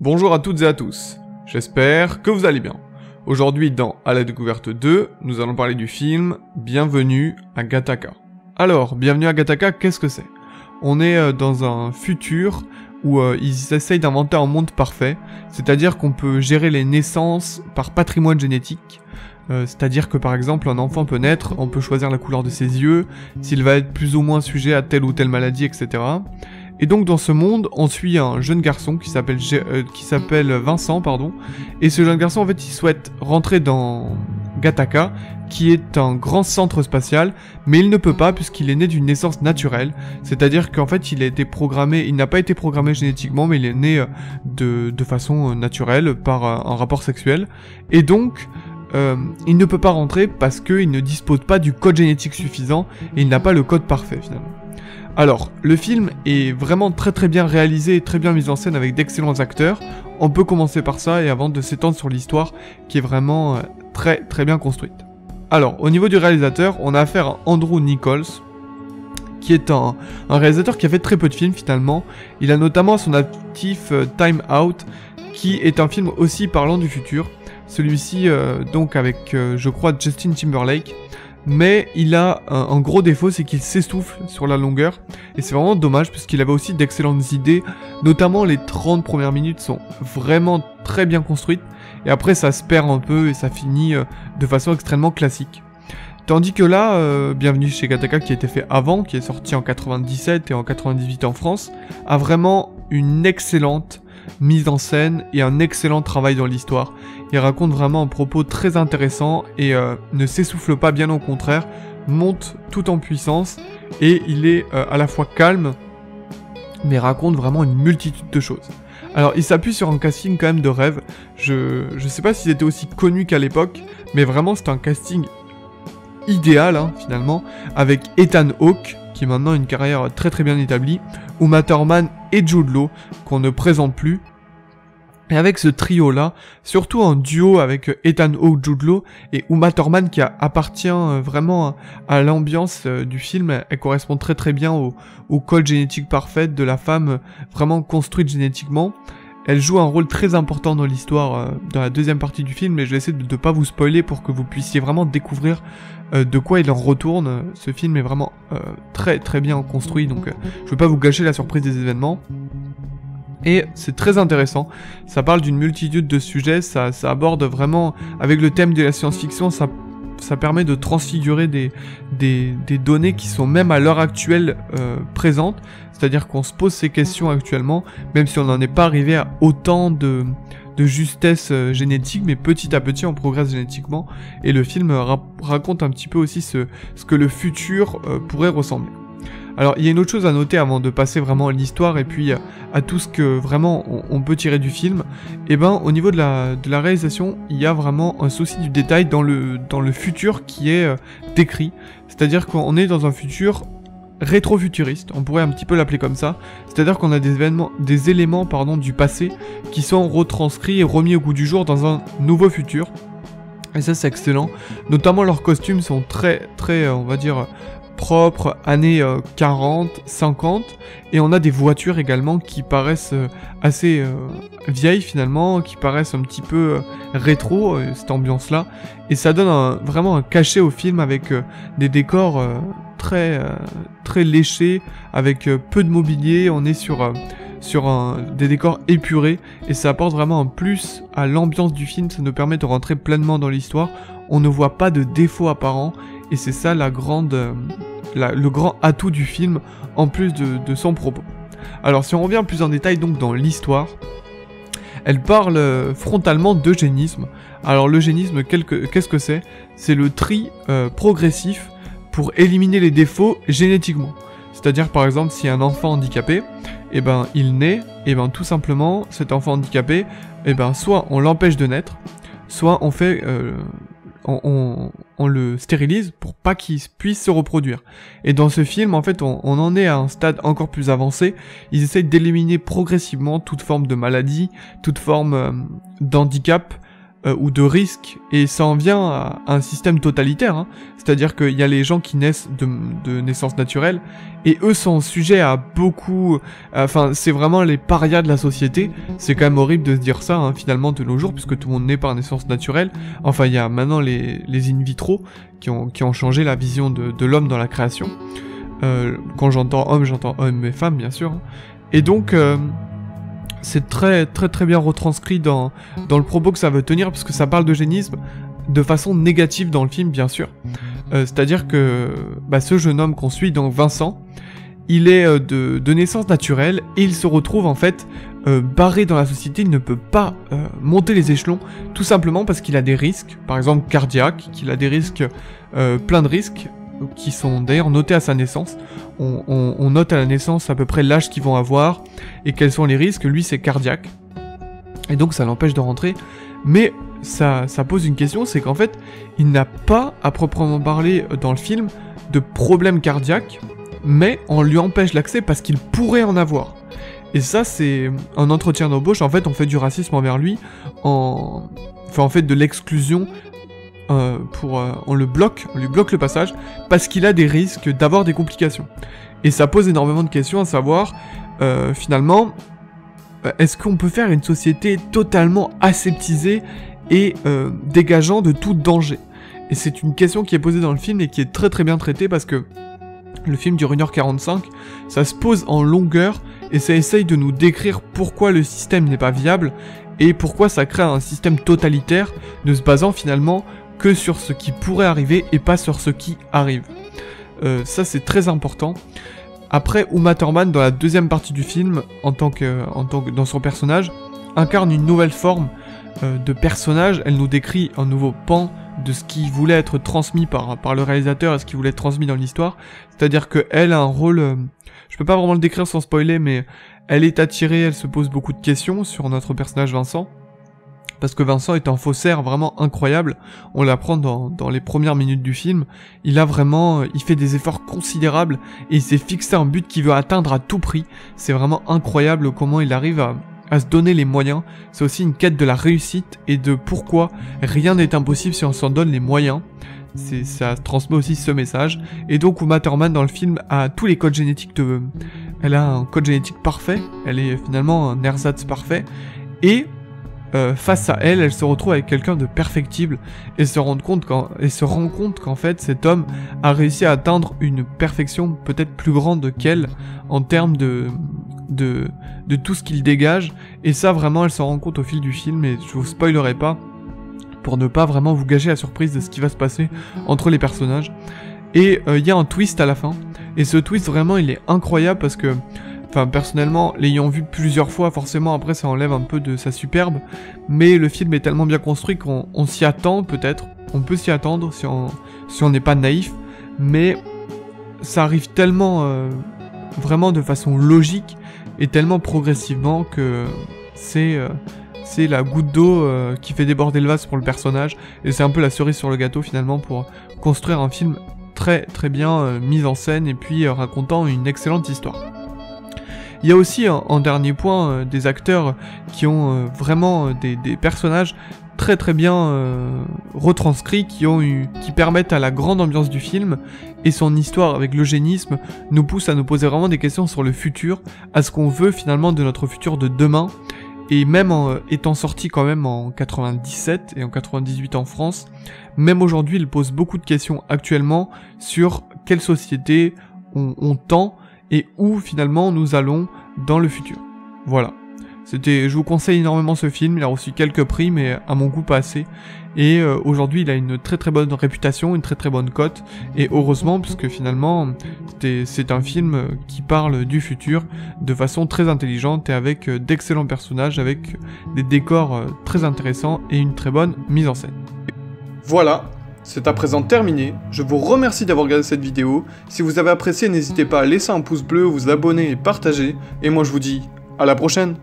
Bonjour à toutes et à tous, j'espère que vous allez bien. Aujourd'hui dans À la découverte 2, nous allons parler du film Bienvenue à Gattaca. Alors, Bienvenue à Gattaca, qu'est-ce que c'est? On est euh, dans un futur où euh, ils essayent d'inventer un monde parfait, c'est-à-dire qu'on peut gérer les naissances par patrimoine génétique, euh, c'est-à-dire que par exemple un enfant peut naître, on peut choisir la couleur de ses yeux, s'il va être plus ou moins sujet à telle ou telle maladie, etc. Et donc dans ce monde, on suit un jeune garçon qui s'appelle euh, qui s'appelle Vincent, pardon. Et ce jeune garçon, en fait, il souhaite rentrer dans Gattaca, qui est un grand centre spatial, mais il ne peut pas puisqu'il est né d'une naissance naturelle. C'est-à-dire qu'en fait, il a été programmé, il n'a pas été programmé génétiquement, mais il est né euh, de, de façon naturelle par un rapport sexuel. Et donc, euh, il ne peut pas rentrer parce qu'il ne dispose pas du code génétique suffisant et il n'a pas le code parfait finalement. Alors, le film est vraiment très très bien réalisé et très bien mis en scène avec d'excellents acteurs. On peut commencer par ça et avant de s'étendre sur l'histoire qui est vraiment euh, très très bien construite. Alors, au niveau du réalisateur, on a affaire à Andrew Nichols, qui est un, réalisateur qui a fait très peu de films finalement. Il a notamment son actif euh, Time Out, qui est un film aussi parlant du futur. Celui-ci, euh, donc avec, je crois, Justin Timberlake. Mais il a un, gros défaut, c'est qu'il s'essouffle sur la longueur, et c'est vraiment dommage parce qu'il avait aussi d'excellentes idées, notamment les 30 premières minutes sont vraiment très bien construites, et après ça se perd un peu et ça finit euh, de façon extrêmement classique. Tandis que là, euh, Bienvenue chez Gataka qui a été fait avant, qui est sorti en 97 et en 98 en France, a vraiment une excellente mise en scène et un excellent travail dans l'histoire. Il raconte vraiment un propos très intéressant et euh, ne s'essouffle pas, bien au contraire, monte tout en puissance et il est euh, à la fois calme mais raconte vraiment une multitude de choses. Alors il s'appuie sur un casting quand même de rêve. Je, je sais pas s'ils étaient aussi connus qu'à l'époque, mais vraiment c'est un casting idéal hein, finalement, avec Ethan Hawke, qui maintenant a une carrière très très bien établie, Uma Thurman et Jude qu'on ne présente plus. Et avec ce trio-là, surtout en duo avec Ethan Hawke, Jude et Uma Thurman qui appartient euh, vraiment à l'ambiance euh, du film, elle correspond très très bien au, au code génétique parfait de la femme euh, vraiment construite génétiquement. Elle joue un rôle très important dans l'histoire dans la deuxième partie du film, mais je vais essayer de ne pas vous spoiler pour que vous puissiez vraiment découvrir euh, de quoi il en retourne. Ce film est vraiment euh, très très bien construit, donc euh, je ne veux pas vous gâcher la surprise des événements. Et c'est très intéressant, ça parle d'une multitude de sujets, ça, aborde vraiment, avec le thème de la science-fiction, ça, ça permet de transfigurer des, des, données qui sont même à l'heure actuelle présentes, c'est-à-dire qu'on se pose ces questions actuellement, même si on n'en est pas arrivé à autant de, de justesse euh, génétique, mais petit à petit on progresse génétiquement, et le film raconte un petit peu aussi ce, que le futur euh, pourrait ressembler. Alors il y a une autre chose à noter avant de passer vraiment à l'histoire et puis à tout ce que vraiment on, peut tirer du film, et eh ben au niveau de la, réalisation, il y a vraiment un souci du détail dans le, dans le futur qui est euh, décrit. C'est-à-dire qu'on est dans un futur rétro-futuriste, on pourrait un petit peu l'appeler comme ça, c'est-à-dire qu'on a des événements, des éléments pardon, du passé qui sont retranscrits et remis au goût du jour dans un nouveau futur. Et ça c'est excellent. Notamment leurs costumes sont très très euh, on va dire propres, années 40, euh, 50, et on a des voitures également qui paraissent euh, assez vieilles finalement, qui paraissent un petit peu rétro, cette ambiance-là, et ça donne vraiment un cachet au film avec des décors très, euh, très léché, avec euh, peu de mobilier. On est sur, euh, sur des décors épurés et ça apporte vraiment un plus à l'ambiance du film. Ça nous permet de rentrer pleinement dans l'histoire. On ne voit pas de défauts apparents et c'est ça la grande, le grand atout du film en plus de, son propos. Alors si on revient plus en détail donc dans l'histoire, elle parle frontalement d'eugénisme. Alors l'eugénisme, qu'est-ce que c'est? C'est le tri progressif pour éliminer les défauts génétiquement. C'est-à-dire par exemple si un enfant handicapé, eh ben il naît, et eh ben tout simplement cet enfant handicapé, eh ben soit on l'empêche de naître, soit on fait euh, on, le stérilise pour pas qu'il puisse se reproduire. Et dans ce film, en fait, on, en est à un stade encore plus avancé. Ils essayent d'éliminer progressivement toute forme de maladie, toute forme euh, d'handicap, euh, ou de risque, et ça en vient à, un système totalitaire, hein. c'est-à-dire qu'il y a les gens qui naissent de, naissance naturelle, et eux sont sujets à beaucoup... Enfin, c'est vraiment les parias de la société, c'est quand même horrible de se dire ça, hein, finalement, de nos jours, puisque tout le monde naît par naissance naturelle. Enfin, il y a maintenant les, les in vitro qui ont, qui ont changé la vision de, de l'homme dans la création. Euh, quand j'entends homme, j'entends homme et femme, bien sûr. Hein. Et donc... C'est très très très bien retranscrit dans, dans le propos que ça veut tenir, parce que ça parle d'eugénisme de façon négative dans le film, bien sûr. Euh, c'est-à-dire que bah, ce jeune homme qu'on suit, donc Vincent, il est euh, de, de, naissance naturelle et il se retrouve en fait euh, barré dans la société, il ne peut pas monter les échelons, tout simplement parce qu'il a des risques, par exemple cardiaques, qu'il a des risques, plein de risques, qui sont d'ailleurs notés à sa naissance. On, note à la naissance à peu près l'âge qu'ils vont avoir et quels sont les risques. Lui, c'est cardiaque. Et donc, ça l'empêche de rentrer. Mais ça, pose une question, c'est qu'en fait, il n'a pas, à proprement parler dans le film, de problème cardiaque, mais on lui empêche l'accès parce qu'il pourrait en avoir. Et ça, c'est un entretien d'embauche. En fait, on fait du racisme envers lui, en fait, de l'exclusion euh, euh, on le bloque, on lui bloque le passage, parce qu'il a des risques d'avoir des complications. Et ça pose énormément de questions, à savoir, euh, finalement, est-ce qu'on peut faire une société totalement aseptisée et dégageant de tout danger? Et c'est une question qui est posée dans le film et qui est très très bien traitée parce que le film dure 1h45, ça se pose en longueur et ça essaye de nous décrire pourquoi le système n'est pas viable et pourquoi ça crée un système totalitaire ne se basant finalement que sur ce qui pourrait arriver et pas sur ce qui arrive. Euh, ça c'est très important. Après, Uma Thurman, dans la deuxième partie du film, en tant que, en tant que dans son personnage, incarne une nouvelle forme euh, de personnage. Elle nous décrit un nouveau pan de ce qui voulait être transmis par, par le réalisateur et ce qui voulait être transmis dans l'histoire. C'est-à-dire qu'elle a un rôle, euh, je peux pas vraiment le décrire sans spoiler, mais elle est attirée, elle se pose beaucoup de questions sur notre personnage Vincent parce que Vincent est un faussaire vraiment incroyable. On l'apprend dans, les premières minutes du film. Il a vraiment, il fait des efforts considérables et il s'est fixé un but qu'il veut atteindre à tout prix. C'est vraiment incroyable comment il arrive à, se donner les moyens. C'est aussi une quête de la réussite et de pourquoi rien n'est impossible si on s'en donne les moyens. Ça transmet aussi ce message. Et donc Uma Thurman dans le film a tous les codes génétiques de... Elle a un code génétique parfait. Elle est finalement un ersatz parfait. Et euh, face à elle, elle se retrouve avec quelqu'un de perfectible et se rend compte qu'en, et se rend compte qu'en fait cet homme a réussi à atteindre une perfection peut-être plus grande qu'elle en termes de, de, de tout ce qu'il dégage. Et ça vraiment elle s'en rend compte au fil du film et je vous spoilerai pas pour ne pas vraiment vous gager la surprise de ce qui va se passer entre les personnages. Et euh, il y a un twist à la fin. Et ce twist vraiment il est incroyable parce que Enfin, personnellement, l'ayant vu plusieurs fois, forcément, après, ça enlève un peu de sa superbe. Mais le film est tellement bien construit qu'on s'y attend, peut-être. On peut s'y attendre si on n'est pas naïf. Mais ça arrive tellement, euh, vraiment de façon logique et tellement progressivement que c'est... Euh, la goutte d'eau euh, qui fait déborder le vase pour le personnage, et c'est un peu la cerise sur le gâteau finalement pour construire un film très très bien mis en scène et puis racontant une excellente histoire. Il y a aussi en, dernier point euh, des acteurs qui ont euh, vraiment euh, des, personnages très très bien retranscrits qui ont eu, qui permettent à la grande ambiance du film et son histoire avec l'eugénisme nous pousse à nous poser vraiment des questions sur le futur, à ce qu'on veut finalement de notre futur de demain. Et même en étant sorti quand même en 97 et en 98 en France, même aujourd'hui il pose beaucoup de questions actuellement sur quelle société on tend et où finalement nous allons dans le futur. Voilà. C'était, je vous conseille énormément ce film, il a reçu quelques prix, mais à mon goût pas assez. Et euh, aujourd'hui, il a une très très bonne réputation, une très très bonne cote. Et heureusement, puisque finalement, c'est un film qui parle du futur de façon très intelligente et avec euh, d'excellents personnages, avec des décors euh, très intéressants et une très bonne mise en scène. Voilà, c'est à présent terminé, je vous remercie d'avoir regardé cette vidéo, si vous avez apprécié n'hésitez pas à laisser un pouce bleu, vous abonner et partager, et moi je vous dis à la prochaine